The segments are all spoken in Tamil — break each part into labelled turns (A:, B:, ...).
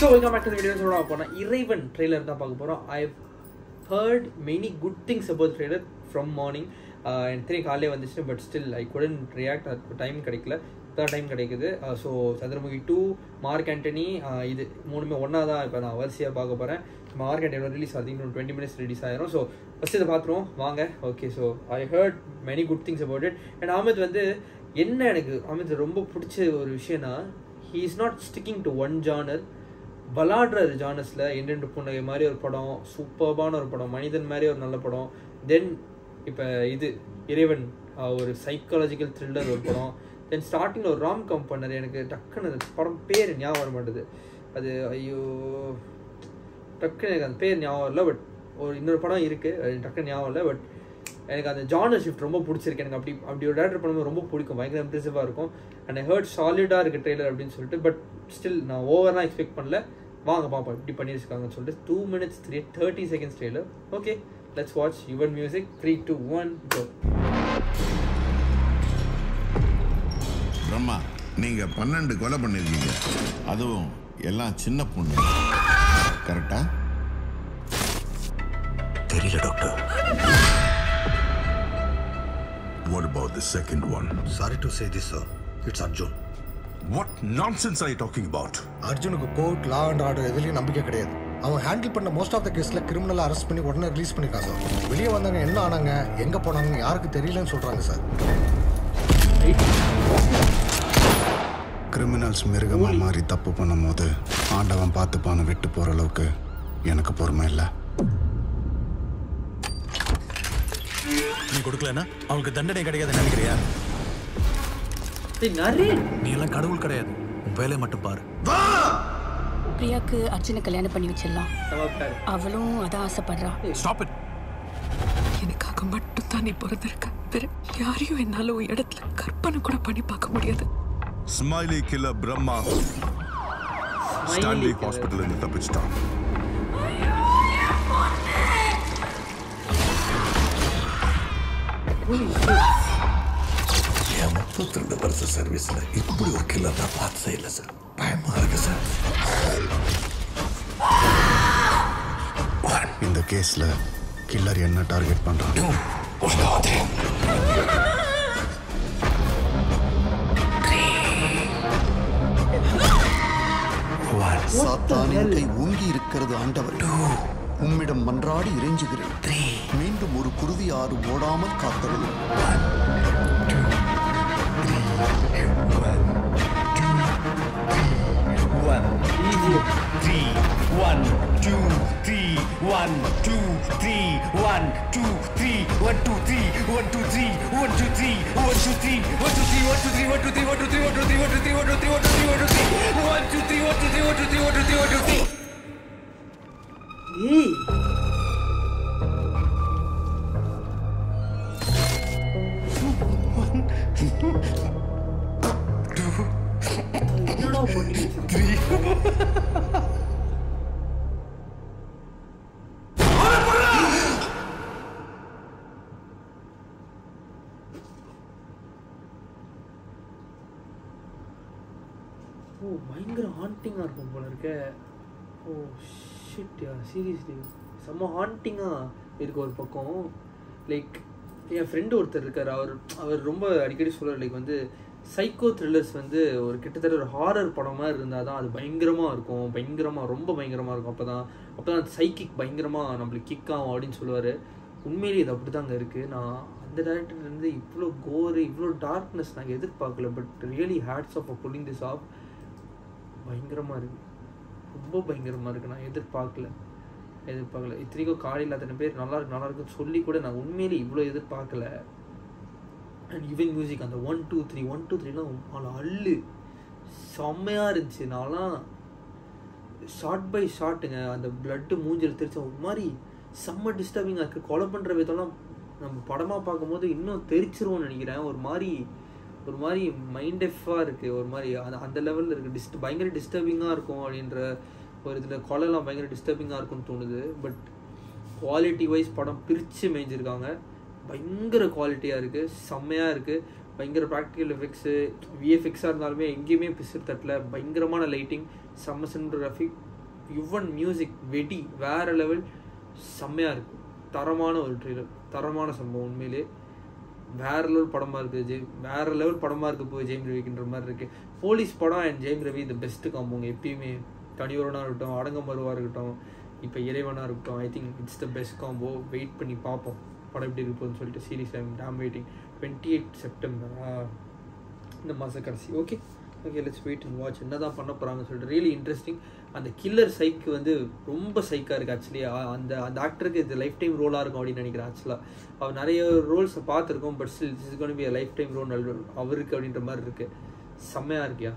A: So welcome back to video சொல்ல போனால் இறைவன் ட்ரெய்லர் தான் பார்க்க போகிறோம் I heard many good things about trailer from morning எனக்கு தெரியும் காலையிலே வந்துச்சு but still I couldn't react அது டைம் கிடைக்கல. தான் டைம் கிடைக்குது. So Chandramukhi two Mark Antony இது மூணுமே ஒன்றா தான் இப்போ நான் வரிசையாக பார்க்க போகிறேன் மார்க் ஆண்டனி ரிலீஸ் ஆகுது இன்னும் டுவெண்ட்டி மினிட்ஸ் ரிலீஸ் ஆயிரும். ஸோ ஃபஸ்ட் இதை பார்த்துருவோம். வாங்க. Okay so I heard many good things about it and Amit வந்து என்ன எனக்கு அமித் ரொம்ப பிடிச்ச ஒரு விஷயம்னா he is not sticking to one genre விளாடுறாரு ஜானஸில். எண்டெண்டு புன்னகை மாதிரி ஒரு படம் சூப்பர்பான ஒரு படம் மனிதன் மாதிரி ஒரு நல்ல படம். தென் இப்போ இது இறைவன் ஒரு சைக்காலஜிக்கல் த்ரில்லர் ஒரு படம். தென் ஸ்டார்டிங்கில் ஒரு ராம் கம் பண்ணார். எனக்கு டக்குன்னு அந்த படம் பேர் ஞாபகம் வர மாட்டேது. அது ஐயோ டக்குன்னு எனக்கு அந்த பேர் ஞாபகம் இல்லை பட் ஒரு இன்னொரு படம் இருக்குது அது டக்குன்னு ஞாபகம் இல்லை பட் எனக்கு அந்த ஜானர் ஷிஃப்ட் ரொம்ப பிடிச்சிருக்கு. எனக்கு அப்படி அப்படி ஒரு டேரக்டர் பண்ணும்போது ரொம்ப பிடிக்கும். பயங்கர இம்ப்ரெசிவாக இருக்கும். அண்ட் ஐ ஹர்ட் சாலிடாக இருக்குது ட்ரெய்லர் அப்படின்னு சொல்லிட்டு பட் ஸ்டில் நான் ஓவராக எக்ஸ்பெக்ட் பண்ணல. வாங்க பார்ப்போம் இப்படி பண்ணியிருக்காங்கன்னு சொல்லிட்டு two minutes three thirty seconds trailer okay let's watch Yuvan music three two one go
B: Brahma நீங்க பன்னெண்டு கொலை பண்ணிருக்கீங்க. அதுவும் எல்லாம் சின்ன பொண்ணு. கரெக்டா
C: தெரியல doctor
D: What about the second one?
C: Sorry to say this sir it's Arjun
D: What nonsense are you talking about?
C: அர்ஜுனுக்கு கோர்ட் லா அண்ட் ஆர்டர் எதுலையும் நம்பிக்கை கிடையாது. அவன் ஹேண்டில் பண்ண மோஸ்ட் ஆஃப் த கேஸ்ல கிரிமினல் அரெஸ்ட் பண்ணி உடனே ரிலீஸ் பண்ணிருக்கான் சார் வெளியே வந்தாங்க என்ன ஆனாங்க எங்க போனாங்கன்னு யாருக்கு தெரியலன்னு சொல்றாங்க சார்
E: கிரிமினல்ஸ் மிருகமா மாறி தப்பு பண்ணும்போது ஆண்டவன் பார்த்துப்பான்னு விட்டு போற அளவுக்கு எனக்கு பொறுமை இல்லை.
F: நீ கொடுக்கலன்னா அவனுக்கு தண்டனை கிடைக்காதுன்னு நினைக்கிறியா? நீ எல்லாம் கடவுள் கிடையாது. உன் வேலையை மட்டும் பாரு.
G: பிரியாக்கு அர்ஜுனை கல்யாணம் பண்ணி வச்சிடலாம். அவளும் அதான் ஆசைப்படுறா.
F: ஸ்டாப் இட்
H: எனக்காக மட்டும் தான் நீ பிறந்திருக்க. வேற யாரையும் என்னால உன் இடத்துல கற்பனை கூட பண்ணி பார்க்க முடியாது.
D: Smiley killer Brahma. Stanley
A: killer.
D: Hospital in தப்பிச்சிட்டான்.
C: என் முப்பத்தி ரெண்டு வருஷ சர்வீஸ்ல இப்படி ஒரு கில்லர் நான் பார்த்ததே இல்லை சார் பயமா இருக்கு சார்
E: இந்த கேஸ்ல கில்லர் என்ன டார்கெட் பண்றான்?
I: சாத்தானின் கை ஓங்கி இருக்கிறது ஆண்டவர். உம்மிடம் மன்றாடி இறைஞ்சுகிறேன். மீண்டும் ஒரு குருதி ஆறு ஓடாமல் காத்தருளும்.
J: three, one, two, three, one, two, three, one, two, three, one, two, three, one, two, three, one, two, three, one, two, three, one, two, three, one, two, three, one, two, three, one, two, three, one, two, three, one, two, three, one, two, three, one, two, three, one, two, three, one, two, three, one, two, three, one, two, three. Yee. One, two, three.
A: பயங்கர ஹாண்டிங்காக இருக்கும் போல இருக்க. ஓ ஷிட் சீரியஸ்லி செம்ம ஹாண்டிங்காக இருக்கு ஒரு பக்கம். லைக் என் ஃப்ரெண்டு ஒருத்தர் இருக்கார். அவர் அவர் ரொம்ப அடிக்கடி சொல்கிறார் லைக் வந்து சைக்கோ த்ரில்லர்ஸ் வந்து ஒரு கிட்டத்தட்ட ஒரு ஹாரர் படம் மாதிரி இருந்தால் தான் அது பயங்கரமாக இருக்கும். பயங்கரமாக ரொம்ப பயங்கரமாக இருக்கும் அப்போ தான் அப்போ தான் சைக்கிக் பயங்கரமாக நம்மளுக்கு கிக் ஆகும் அப்படின்னு சொல்லுவார். உண்மையிலேயே இது அப்படி தாங்க இருக்குது நான் அந்த டேரக்டர்லேருந்து இவ்வளோ கோரு இவ்வளோ டார்க்னஸ் நாங்கள் எதிர்பார்க்கல. But really hats off pulling this off பயங்கரமாக இருக்குது ரொம்ப பயங்கரமாக இருக்குது நான் எதிர்பார்க்கல. எதிர்பார்க்கல. இத்தனைக்கும் காலையில் அத்தனை பேர் நல்லா இருக்கு நல்லா இருக்குன்னு சொல்லி கூட நான் உண்மையிலே இவ்வளோ எதிர்பார்க்கல. அண்ட் ஈவன் மியூசிக் அந்த one two three one two த்ரீலாம் அவ்வளோ அள்ளு. செம்மையாக இருந்துச்சு. நான்லாம் ஷார்ட் பை ஷார்ட்டுங்க அந்த பிளட்டு மூஞ்சில் தெரிச்ச ஒரு மாதிரி செம்ம டிஸ்டர்பிங்காக இருக்குது கொலை பண்ணுற விதம்லாம் நம்ம படமாக பார்க்கும்போது இன்னும் தெரிச்சிருவோம்னு நினைக்கிறேன். ஒரு மாதிரி ஒரு மாதிரி மைண்ட் எஃபாக இருக்குது ஒரு மாதிரி அந்த அந்த லெவலில் இருக்குது டிஸ்ட் பயங்கர டிஸ்டர்பிங்காக இருக்கும் அப்படின்ற ஒரு இதில் கொலைலாம் பயங்கர டிஸ்டர்பிங்காக இருக்கும்னு தோணுது. பட் குவாலிட்டி வைஸ் படம் பிரித்து மேய்ஞ்சிருக்காங்க. பயங்கர குவாலிட்டியாக இருக்குது செம்மையாக இருக்குது பயங்கர ப்ராக்டிக்கல் எஃபெக்ட்ஸு விஎஃப்எக்ஸாக இருந்தாலுமே எங்கேயுமே பிசு தட்டில். பயங்கரமான லைட்டிங் செம்ம சினிமோகிராஃபி யுவன் மியூசிக் வெடி வேற லெவல் செம்மையாக இருக்குது தரமான ஒரு ட்ரெய்லர் தரமான சம்பவம் உண்மையிலே. வேற லெவல் படமாக இருக்குது ஜெய் வேற லெவல் படமாக இருக்கு போய் ஜெயம் ரவிக்குன்ற மாதிரி இருக்கு. போலீஸ் படம் அண்ட் ஜெயம் ரவி இந்த பெஸ்ட்டு காம்போங்க எப்பயுமே தனியொருவனாக இருக்கட்டும் அடங்க மருவாக இருக்கட்டும் இப்போ இறைவனாக இருக்கட்டும் I think it's the best combo wait பண்ணி பார்ப்போம். படம் எப்படி இருப்போம்னு சொல்லிட்டு serious I'm damn waiting twenty eight செப்டம்பரா இந்த மாதம் கடைசி. Okay okay let's wait and watch என்ன தான் பண்ண போகிறாங்கன்னு சொல்லிட்டு ரியலி இன்ட்ரெஸ்டிங் அந்த கில்லர் சைக்கு வந்து ரொம்ப சைக்காக இருக்குது ஆக்சுவலி அந்த அந்த ஆக்டருக்கு இது லைஃப் டைம் ரோலாக இருக்கும் அப்படின்னு நினைக்கிறேன் ஆக்சுவலாக அவர் நிறைய ரோல்ஸை பார்த்துருக்கோம் but still is gonna be lifetime role அவருக்கு அப்படின்ற மாதிரி இருக்குது செம்மையாக இருக்கியா?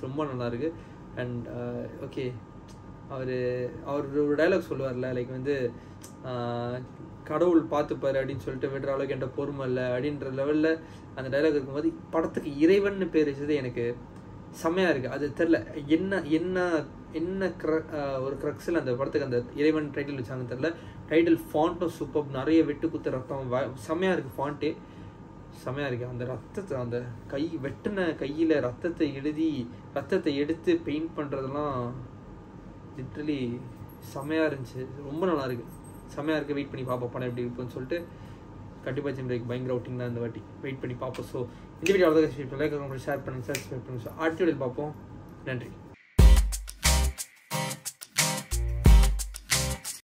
A: ரொம்ப நல்லா இருக்குது அண்ட் ஓகே அவர் அவர் ஒரு டைலாக் சொல்லுவார்ல லைக் வந்து கடவுள் பார்த்துப்பாரு அப்படின்னு சொல்லிட்டு விடுற அளவுக்கு என்கிட்ட பொறுமை இல்லை அப்படின்ற லெவலில் அந்த டைலாக் இருக்கும்போது படத்துக்கு இறைவன் பேர் வச்சது எனக்கு செம்மையாக இருக்குது அது தெரில என்ன என்ன என்ன க்ர ஒரு க்ரக்ஸில் அந்த படத்துக்கு அந்த இறைவன் டைட்டில் வச்சாங்கன்னு தெரில டைட்டில் ஃபாண்ட்டும் சூப்பர் நிறைய வெட்டு குத்து ரத்தம். வ- செம்மையாக இருக்குது ஃபாண்ட்டே செமையாக இருக்கு. அந்த ரத்தத்தை அந்த கை வெட்டின கையில் ரத்தத்தை எழுதி ரத்தத்தை எடுத்து பெயிண்ட் பண்ணுறதெல்லாம் லிட்ரலி செமையாக இருந்துச்சு. ரொம்ப நல்லா இருக்கு. செமையாக இருக்கு. வெயிட் பண்ணி பார்ப்போம் படம் எப்படி இருக்குன்னு சொல்லிட்டு. கண்டிப்பாக ஜிம் பயங்கர அவுட்டிங் தான் இந்த வாட்டி. வெயிட் பண்ணி பார்ப்போம். ஸோ இந்த வீடியோ அவ்வளோ லைக் ஷேர் பண்ணுங்க சப்ஸ்கிரைப் பண்ணுங்கள் ஸோ அடுத்த வீடியோ பார்ப்போம். நன்றி.